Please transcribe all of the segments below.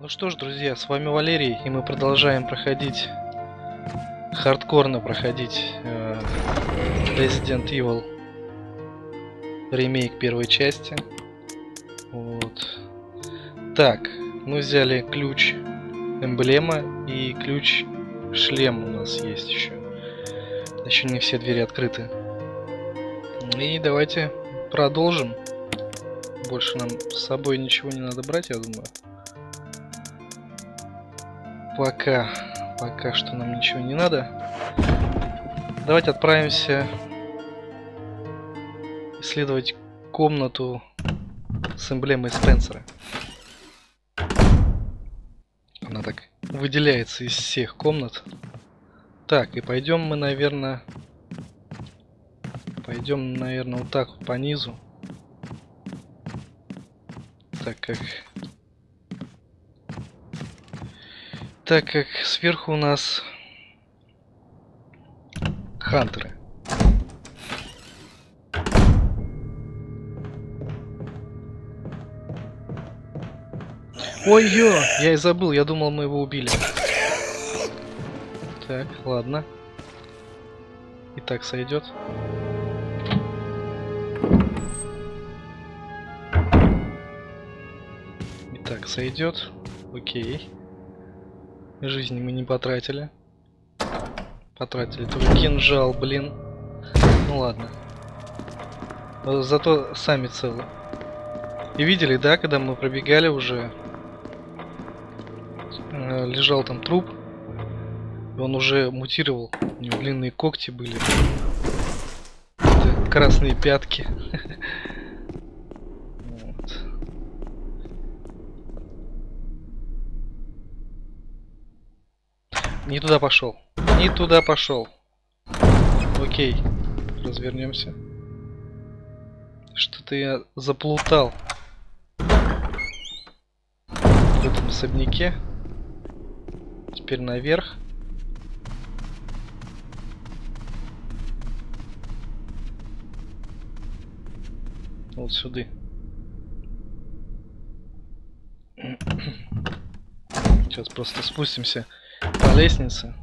Ну что ж, друзья, с вами Валерий, и мы продолжаем проходить, хардкорно проходить э, Resident Evil ремейк первой части. Вот. Так, мы взяли ключ эмблема и ключ шлем у нас есть еще. Еще не все двери открыты. И давайте продолжим. Больше нам с собой ничего не надо брать, я думаю. Пока, пока что нам ничего не надо. Давайте отправимся исследовать комнату с эмблемой Спенсера. Она так выделяется из всех комнат. Так, и пойдем мы, наверное... Пойдем, наверное, вот так вот по низу. Так как... Так как сверху у нас... Хантеры. Ой-ё! Я и забыл, я думал мы его убили. Так, ладно. И так сойдет. И так сойдет. Окей. Жизни мы не потратили. Потратили только кинжал, блин. Ну ладно. Зато сами целы. И видели, да, когда мы пробегали уже Э, лежал там труп. И он уже мутировал. У него длинные когти были. Это красные пятки. Вот. Не туда пошел. Не туда пошел. Окей. Развернемся. Что-то я заплутал. В этом особняке. Теперь наверх. Вот сюда. Сейчас просто спустимся по лестнице.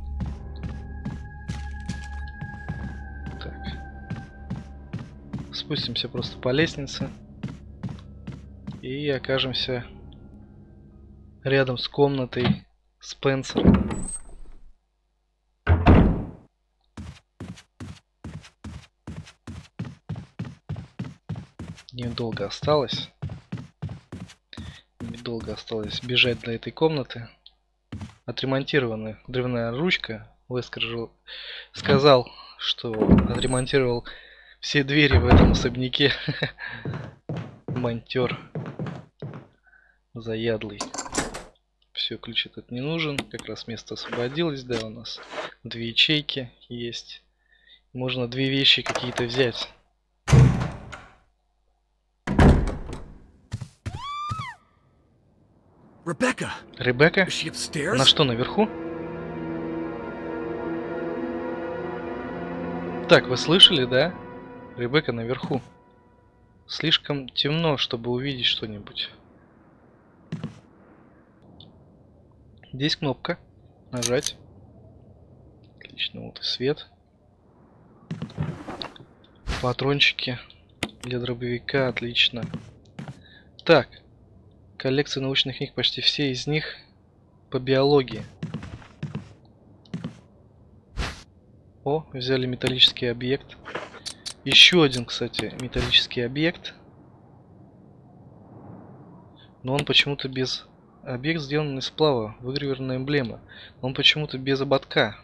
Так. Спустимся просто по лестнице. И окажемся рядом с комнатой Спенсер. Недолго осталось. Недолго осталось бежать до этой комнаты. Отремонтированная древная ручка. Жил, сказал, что отремонтировал все двери в этом особняке. Монтер. Заядлый. Все, ключ этот не нужен. Как раз место освободилось, да, у нас две ячейки есть. Можно две вещи какие-то взять. Ребекка? Ребекка? Она что, наверху? Так, вы слышали, да? Ребекка наверху. Слишком темно, чтобы увидеть что-нибудь. Здесь кнопка. Нажать. Отлично, вот и свет. Патрончики для дробовика, отлично. Так, коллекция научных книг, почти все из них по биологии. О, взяли металлический объект. Еще один, кстати, металлический объект. Но он почему-то без Объект сделан из сплава, выгравированная эмблема. Он почему-то без ободка.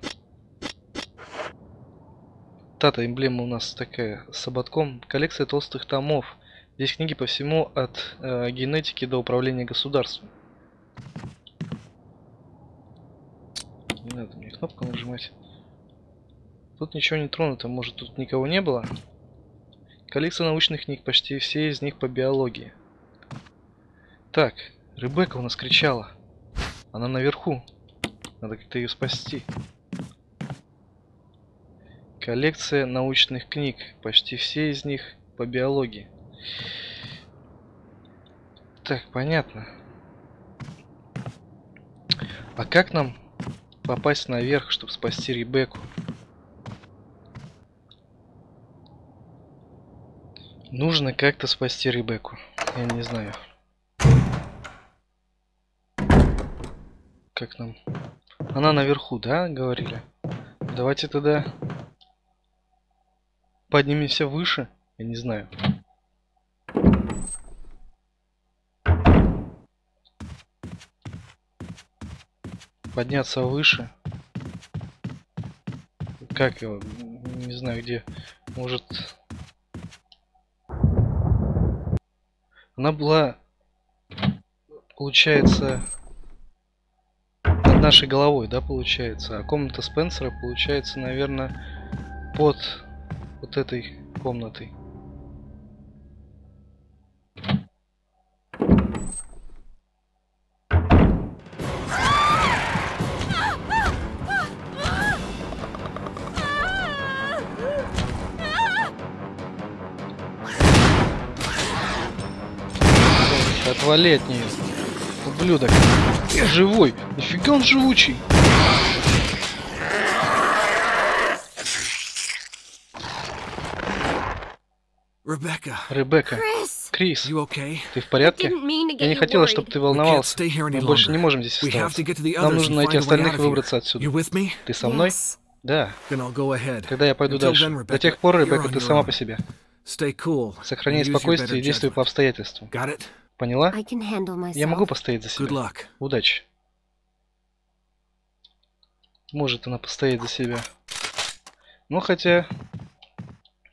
Тата эмблема у нас такая с ободком. Коллекция толстых томов. Здесь книги по всему от э, генетики до управления государством. Не надо мне кнопку нажимать. Тут ничего не тронуто, может тут никого не было? Коллекция научных книг, почти все из них по биологии. Так, Ребекка у нас кричала. Она наверху. Надо как-то ее спасти. Коллекция научных книг. Почти все из них по биологии. Так, понятно. А как нам попасть наверх, чтобы спасти Ребекку? Нужно как-то спасти Ребекку. Я не знаю. Как нам? Она наверху, да, говорили? Давайте тогда поднимемся выше. Я не знаю. Подняться выше. Как его? Не знаю где. Может... Она была, получается, над нашей головой, да, получается. А комната Спенсера получается, наверное, под вот этой комнатой. Нее. Ублюдок. Живой. Нифига он живучий. Ребекка. Крис, okay? ты в порядке? Я не хотела, чтобы ты волновался. Мы больше не можем здесь оставаться. Нам нужно найти остальных и выбраться отсюда. Ты со мной? Yes. Да. Тогда я пойду Until дальше. then, До тех пор, Ребекка, ты сама own. по себе. Cool. Сохраняй спокойствие и действуй по обстоятельствам. Поняла? Я могу постоять за себя. Удачи. Может она постоять за себя. Ну хотя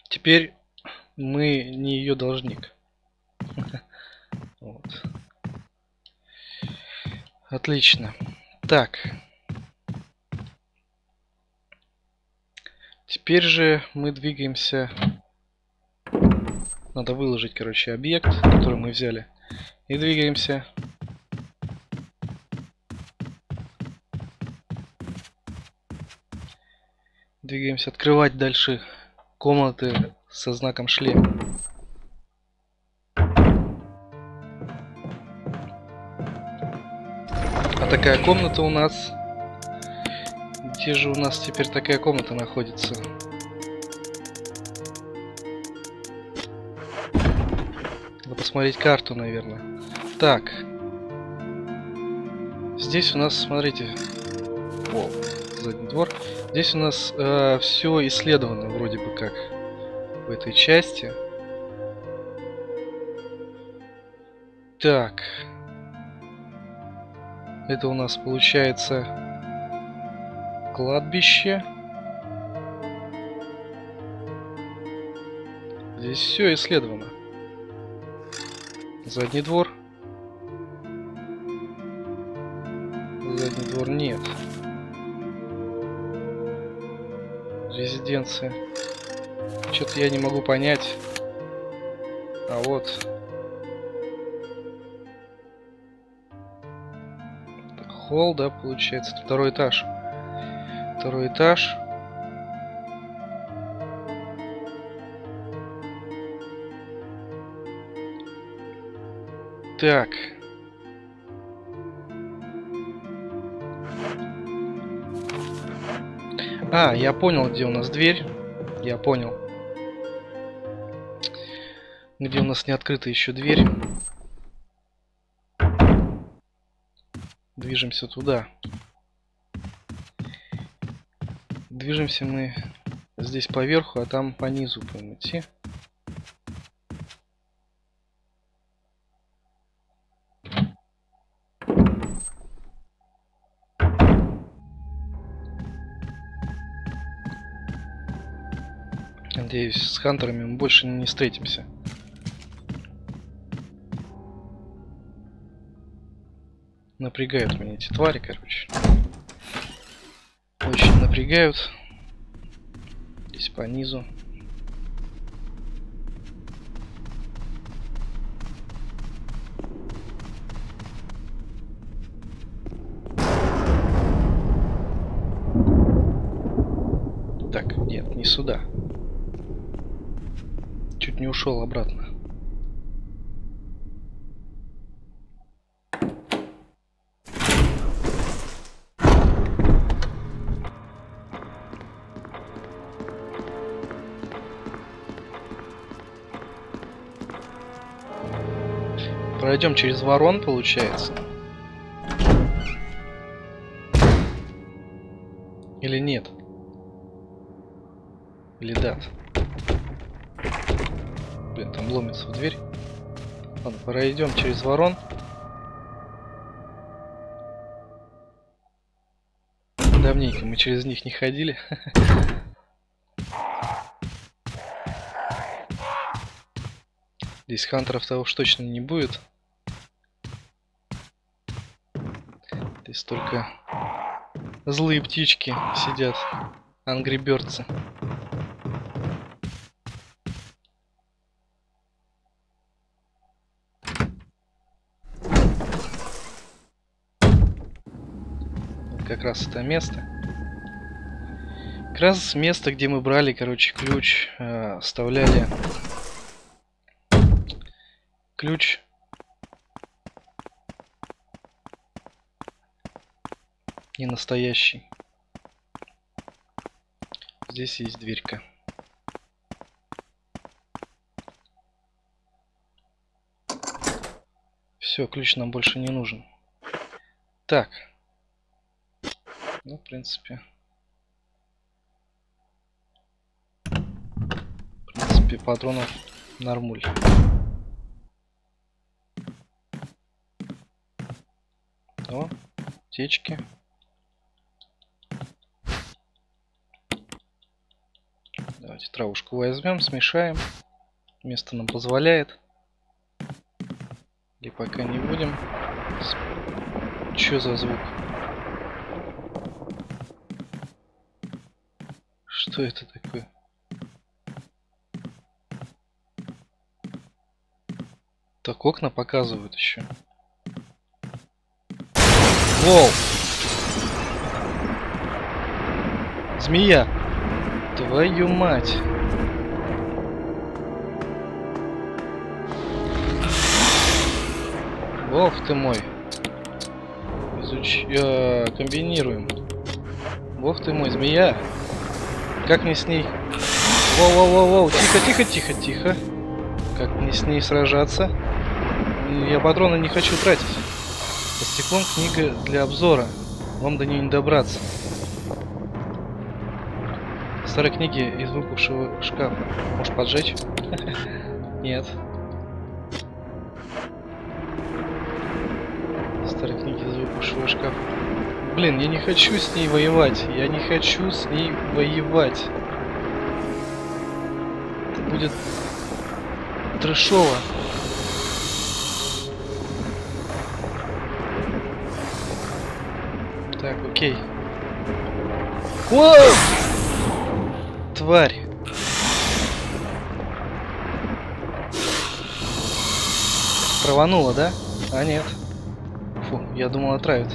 теперь мы не ее должник. Вот. Отлично. Так. Теперь же мы двигаемся. Надо выложить, короче, объект, который мы взяли. И двигаемся Двигаемся открывать дальше комнаты со знаком шлем. А такая комната у нас... Где же у нас теперь такая комната находится? Надо посмотреть карту, наверное. Так. Здесь у нас, смотрите, О, задний двор. Здесь у нас все исследовано вроде бы как в этой части. Так. Это у нас получается кладбище. Здесь все исследовано. Задний двор. Нет. Резиденция. Что-то я не могу понять. А вот. Холл, да, получается. Это второй этаж. Второй этаж. Так. А, я понял, где у нас дверь. Я понял. Где у нас не открыта еще дверь. Движемся туда. Движемся мы здесь поверху, а там по низу будем идти. Надеюсь, с хантерами мы больше не встретимся. Напрягают меня эти твари, короче. Очень напрягают. Здесь по низу. ушел обратно. Пройдем через ворон, получается. Или нет? Или да? Блин, там ломится в дверь. Ладно, пройдем через ворон. Давненько мы через них не ходили. Здесь хантеров-то уж точно не будет. Здесь только злые птички сидят. Angry как раз это место. Как раз место, где мы брали, короче, ключ, э, оставляли ключ. Не настоящий. Здесь есть дверька. Все, ключ нам больше не нужен. Так. Ну, в принципе. В принципе, патронов нормуль. О, течки. Давайте травушку возьмем, смешаем. Место нам позволяет. И пока не будем. Что за звук? Что это такое? Так, окна показывают еще. Воу! Змея! Твою мать! Бог ты мой! Изуч... Э, комбинируем. Бог ты мой, змея! Как мне с ней... Воу-воу-воу-воу! Тихо, тихо, тихо, тихо! Как мне с ней сражаться? Я патроны не хочу тратить. Под стеклом книга для обзора. Вам до нее не добраться. Старые книги из выпавшего шкафа. Может поджечь? Нет. Старые книги из выпавшего шкафа. Блин, я не хочу с ней воевать. Я не хочу с ней воевать. Это будет трэшово. Так, окей. Воу! Тварь. Траванула, да? А нет. Фу, я думал отравит.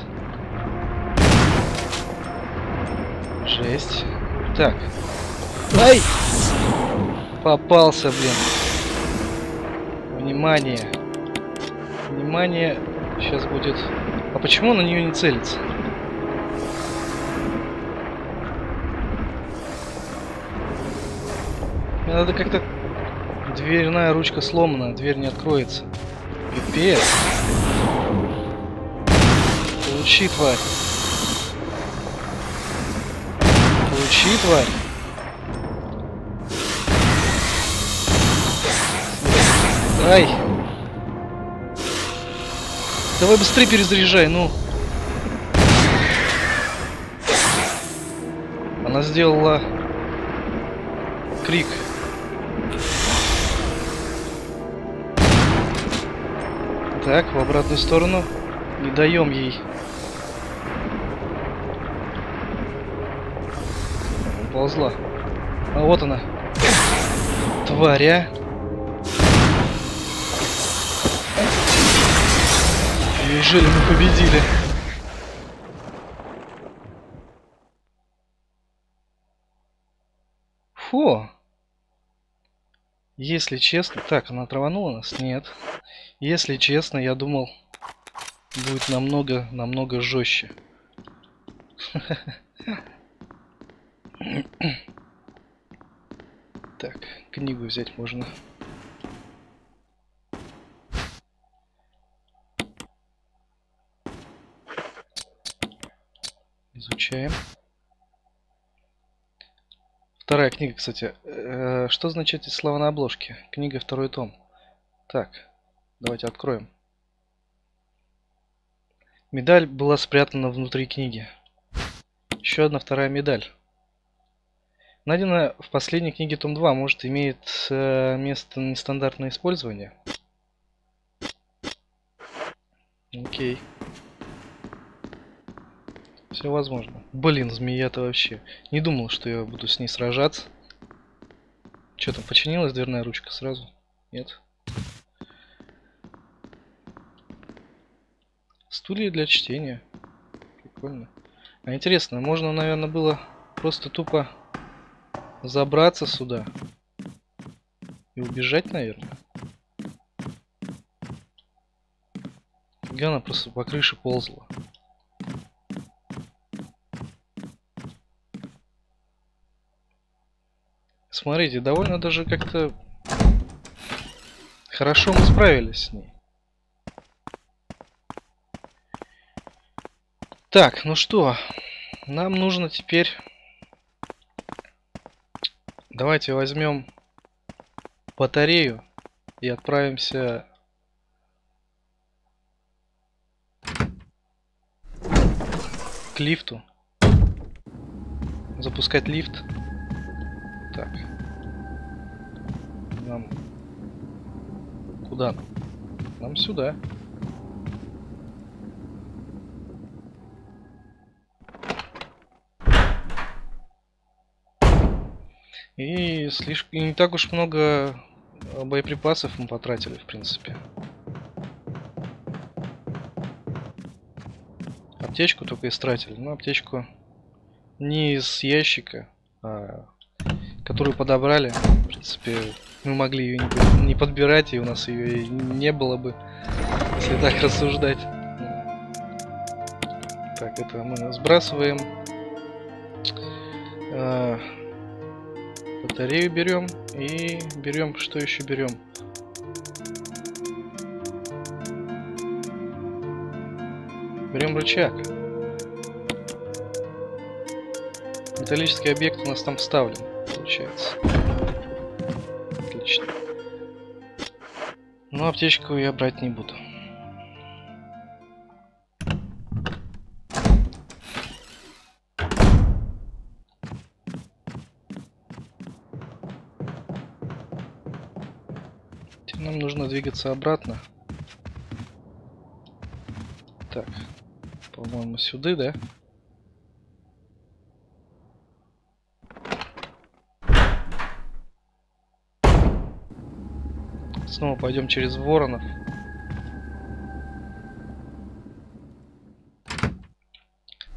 Жесть. Так. Ай! Попался, блин. Внимание. Внимание. Сейчас будет... А почему на нее не целится? Мне надо как-то... Дверная ручка сломана, дверь не откроется. Пипец. Получи, тварь. Получи, тварь. Ай. Давай быстрее перезаряжай, ну. Она сделала крик. Так, в обратную сторону. Не даем ей. Ползла. А вот она. Тваря. Неужели мы победили? Фу. Если честно... Так, она траванула нас? Нет. Если честно, я думал, будет намного, намного жестче. Так, книгу взять можно. Изучаем. Вторая книга, кстати. Э -э что значит эти слова на обложке? Книга второй том. Так, давайте откроем. Медаль была спрятана внутри книги. Еще одна вторая медаль. Найдена в последней книге том 2, может имеет э, место нестандартное использование. Окей. Все возможно. Блин, змея-то вообще. Не думал, что я буду с ней сражаться. Что там, починилась дверная ручка сразу? Нет. Стулья для чтения. Прикольно. А интересно, можно, наверное, было просто тупо забраться сюда и убежать, наверное. Фига просто по крыше ползала. Смотрите, довольно даже как-то хорошо мы справились с ней. Так, ну что, нам нужно теперь... Давайте возьмем батарею и отправимся к лифту. Запускать лифт. Так. Нам... Куда нам? Сюда. И слишком не так уж много э, боеприпасов мы потратили, в принципе. Аптечку только истратили. Но аптечку не из ящика, а которую подобрали. В принципе, мы могли ее не, не подбирать, и у нас ее не было бы, если так рассуждать. Так, это мы сбрасываем. Батарею берем и берем, что еще берем? Берем рычаг. Металлический объект у нас там вставлен, получается. Отлично. Но аптечку я брать не буду. Двигаться обратно. Так, по-моему, сюда, да? Снова пойдем через воронов.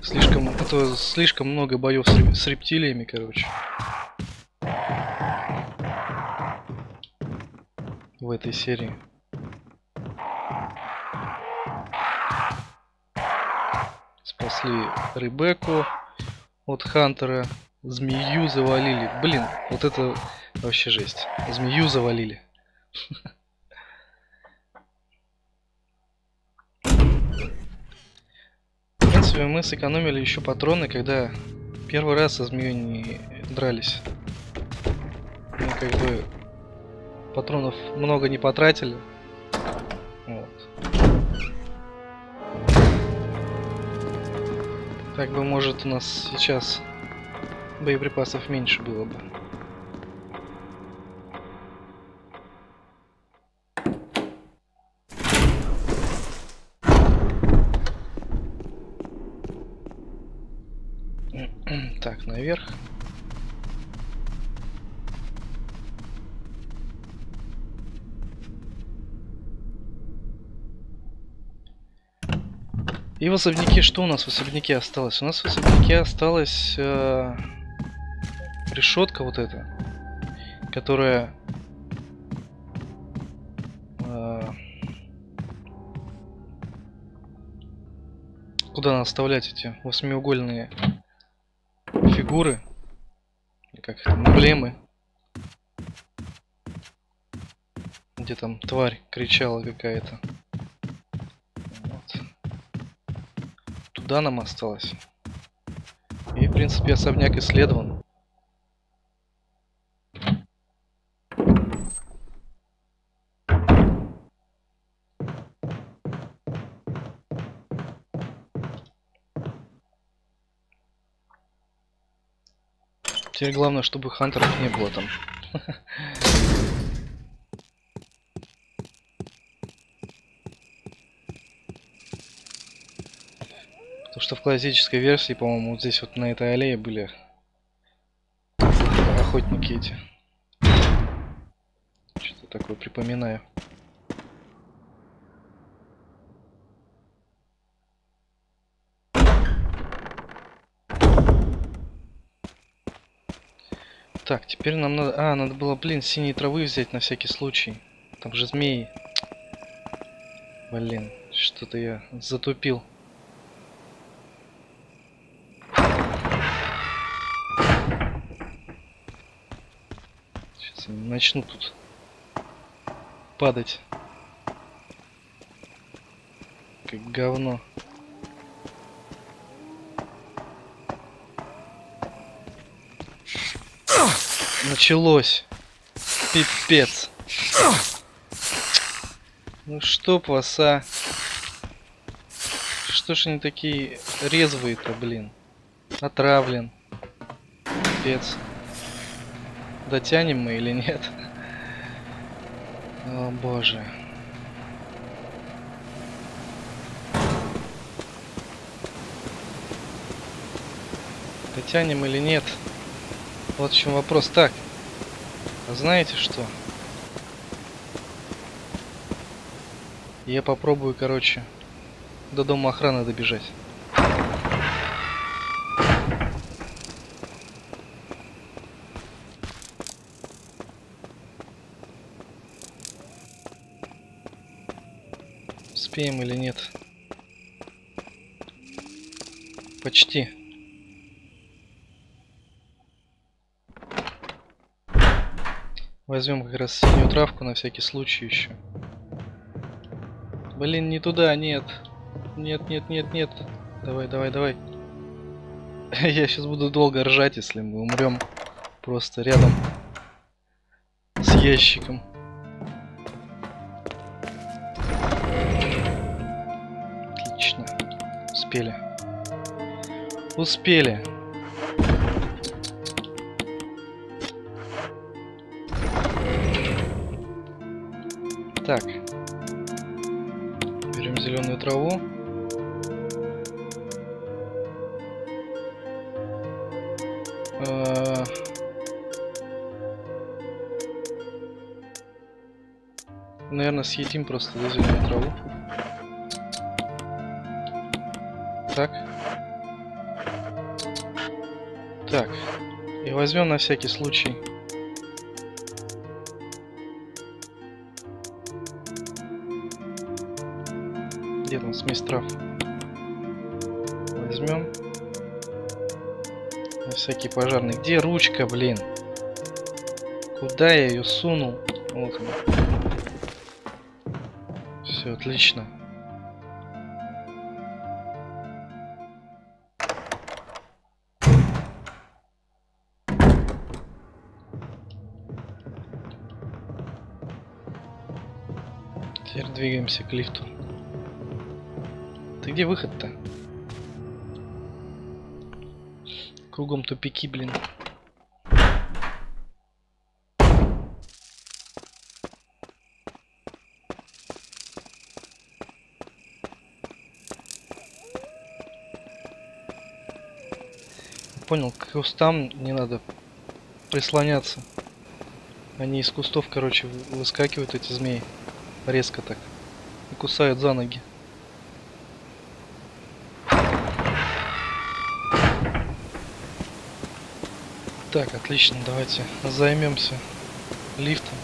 Слишком, это слишком много боев с, с рептилиями, короче. В этой серии. Спасли Ребекку от Хантера. Змею завалили. Блин, вот это вообще жесть. Змею завалили. В принципе, мы сэкономили еще патроны, когда первый раз со змеей не дрались. Мы как бы патронов много не потратили. Вот. Так бы, может, у нас сейчас боеприпасов меньше было бы. Так, наверх. И в особняке, что у нас в особняке осталось? У нас в особняке осталась э, решетка вот эта, которая э, куда надо вставлять эти восьмиугольные фигуры, как это, эмблемы, где там тварь кричала какая-то. Туда нам осталось. принципе, особняк исследован. Теперь главное, чтобы хантеров не было там. Потому что в классической версии, по-моему, вот здесь вот на этой аллее были охотники эти. Что-то такое припоминаю. Так, теперь нам надо... А, надо было, блин, синие травы взять на всякий случай. Там же змеи. Блин, что-то я затупил. Начнут тут падать. Как говно. Началось. Пипец. Ну чтоб вас. Что ж они такие резвые-то, блин. Отравлен. Пипец. Дотянем мы или нет? О боже. Дотянем или нет? Вот в чем вопрос. Так, а знаете что? Я попробую, короче, до дома охраны добежать. Успеем или нет? Почти. Возьмем как раз синюю травку на всякий случай еще. Блин, не туда, нет. Нет, нет, нет, нет. Давай, давай, давай. Я сейчас буду долго ржать, если мы умрем просто рядом с ящиком. Успели. Успели. Так. Берем зеленую траву. А, Наверное, съедим просто зеленую траву. Так. Так. И возьмем на всякий случай Где там смесь трав? Возьмем. На всякий пожарный. Где ручка, блин? Куда я ее сунул? Вот она. Все, отлично. Двигаемся к лифту. Ты где выход-то? Кругом тупики, блин. Понял, к кустам не надо прислоняться. Они из кустов, короче, вы- выскакивают эти змеи. Резко так. И кусают за ноги. Так, отлично, давайте займемся лифтом.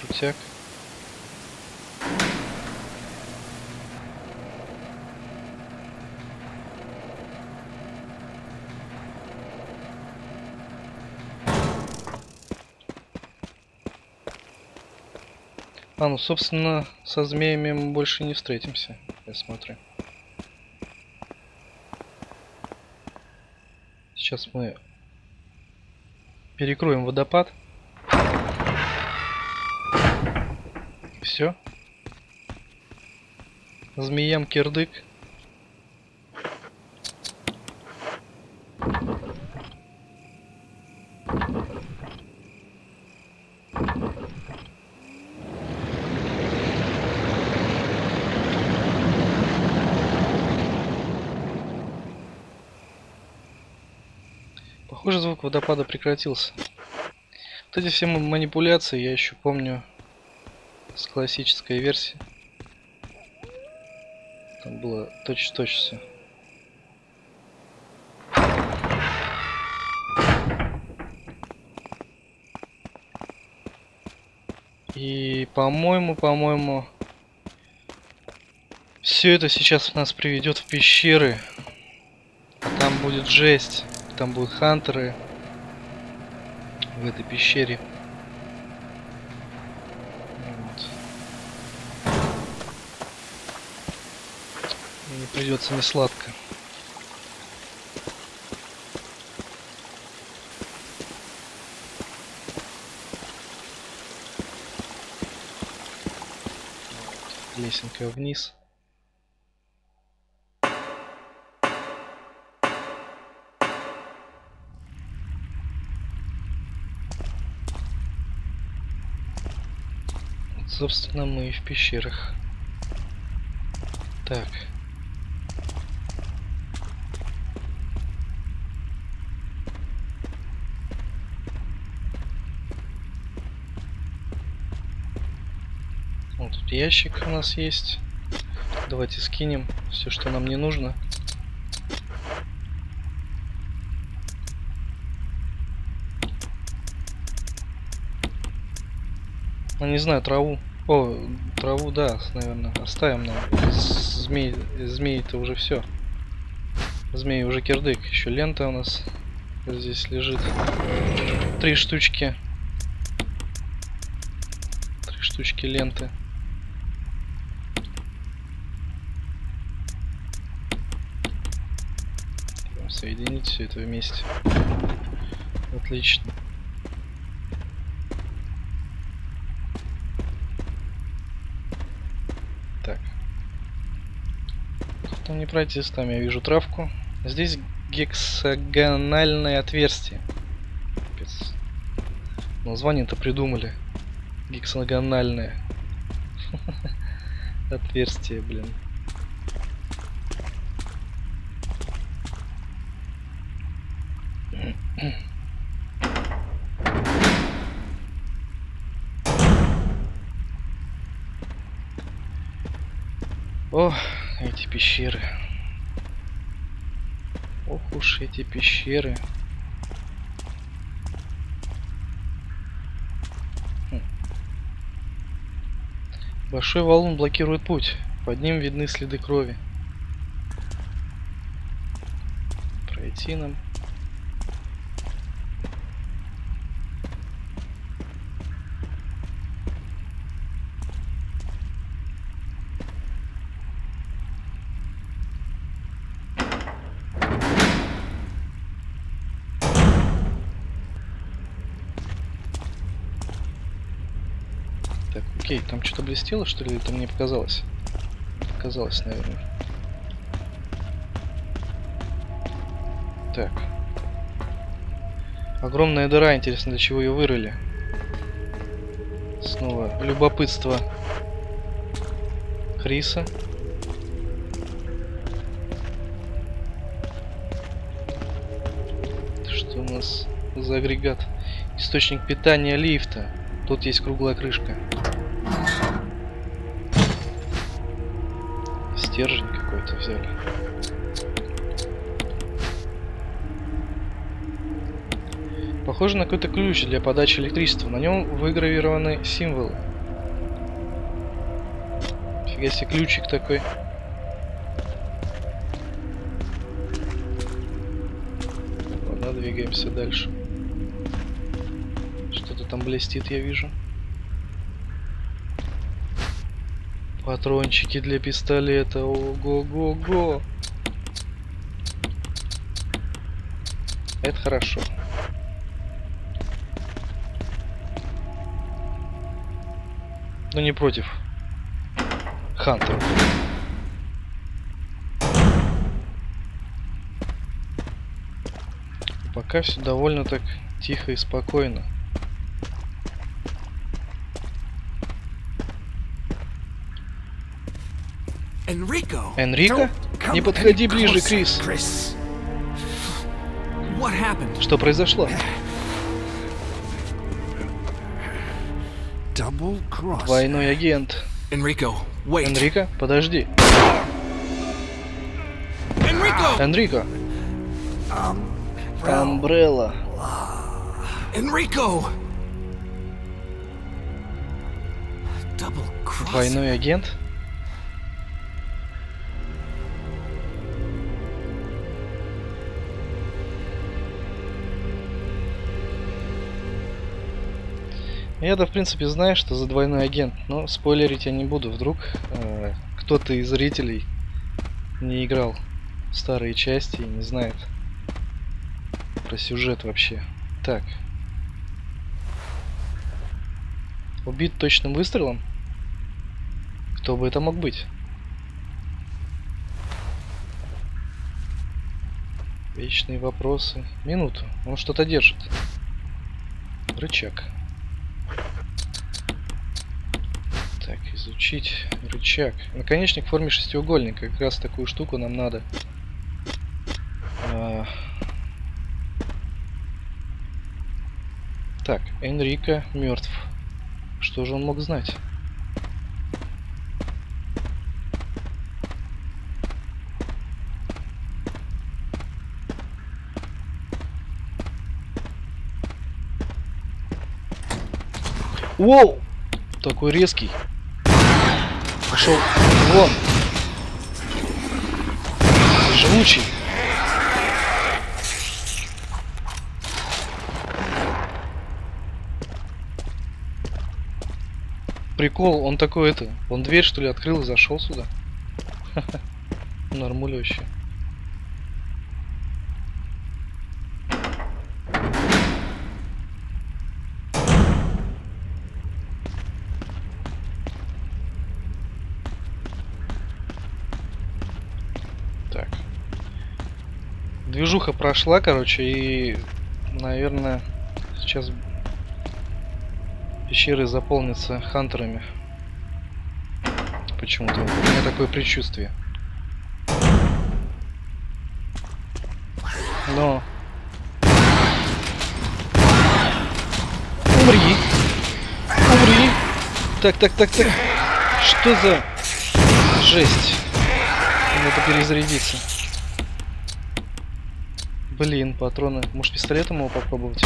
Крутяк. А, ну, собственно, со змеями мы больше не встретимся, я смотрю. Сейчас мы перекроем водопад. Все. Змеям кирдык. Похоже, звук водопада прекратился. Вот эти все манипуляции я еще помню с классической версии. Там было точь-в-точь все. И, по-моему, по-моему, все это сейчас нас приведет в пещеры. Там будет жесть. Там будут хантеры в этой пещере. Вот. Не придется не сладко. Лесенка вниз. Собственно, мы и в пещерах. Так. Вот тут ящик у нас есть. Давайте скинем все, что нам не нужно. Ну, не знаю, траву. О, траву, да, наверное, оставим нам. Змей, змеи-то уже все. Змеи уже кирдык. Еще лента у нас здесь лежит. Три штучки. Три штучки ленты. Соединить все это вместе. Отлично. Так. Там не пройти с там, я вижу травку. Здесь гексагональное отверстие. Капец. Название-то придумали. Гексагональное. Отверстие, блин. О, эти пещеры. Ох уж эти пещеры. Хм. Большой валун блокирует путь. Под ним видны следы крови. Пройти нам. Так, окей, там что-то блестело, что ли, это мне показалось? Показалось, наверное. Так. Огромная дыра, интересно, для чего ее вырыли. Снова любопытство Криса. Что у нас за агрегат? Источник питания лифта. Тут есть круглая крышка. Стержень какой-то взяли. Похоже на какой-то ключ для подачи электричества. На нем выгравированы символы. Фига себе ключик такой. Ладно, двигаемся дальше. Что-то там блестит, я вижу. Патрончики для пистолета. Ого-го-го. Это хорошо. Но не против Хантеров. Пока все довольно так тихо и спокойно. Энрико? Не подходи ближе, Крис. Что произошло? Двойной агент. Wait. Энрико, подожди. Энрико. Амбрелла. Cross. Двойной агент? Я-то, в принципе, знаю, что за двойной агент, но спойлерить я не буду. Вдруг э, кто-то из зрителей не играл в старые части и не знает про сюжет вообще. Так. Убит точным выстрелом? Кто бы это мог быть? Вечные вопросы. Минуту. Он что-то держит. Рычаг. Так, изучить рычаг. Наконечник в форме шестиугольника. Как раз такую штуку нам надо. А. Так, Энрико мертв. Что же он мог знать? Воу! Такой резкий. Пошел вон. Живучий. Прикол, он такой это, он дверь что ли открыл и зашел сюда. Нормуль вообще. Так. Движуха прошла, короче, и, наверное, сейчас пещеры заполнятся хантерами. Почему-то. У меня такое предчувствие. Но... Умри! Умри! Так, так, так, так. Что за жесть? Надо перезарядиться. Блин, патроны. Может пистолетом его попробовать?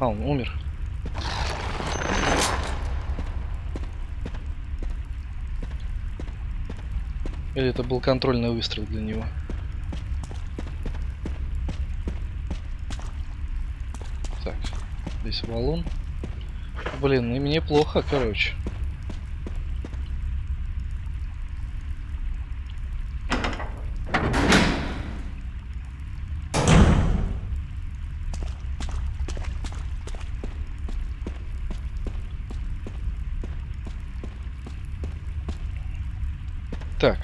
А, он умер. Или это был контрольный выстрел для него? Так, здесь валун. Блин, и мне плохо, короче. Так.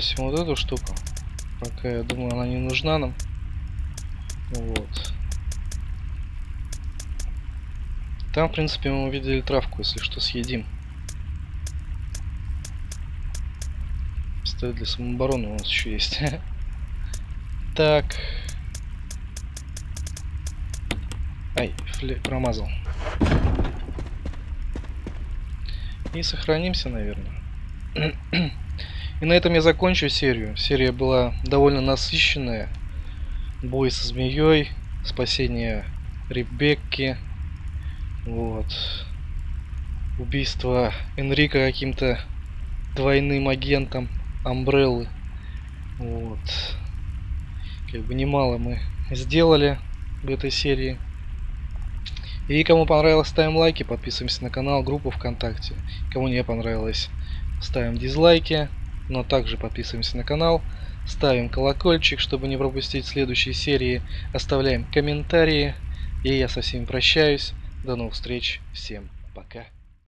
Сбросим вот эту штуку. Пока я думаю, она не нужна нам. Вот. Там, в принципе, мы увидели травку, если что, съедим. Стоит для самообороны у нас еще есть. Так. Ай, промазал. И сохранимся, наверное. И на этом я закончу серию. Серия была довольно насыщенная. Бой со змеей, спасение Ребекки, вот, убийство Энрика каким-то двойным агентом Амбреллы, вот. Как бы немало мы сделали в этой серии. И кому понравилось, ставим лайки, подписываемся на канал, группу ВКонтакте. Кому не понравилось, ставим дизлайки, но также подписываемся на канал, ставим колокольчик, чтобы не пропустить следующие серии, оставляем комментарии. И я со всеми прощаюсь. До новых встреч. Всем пока.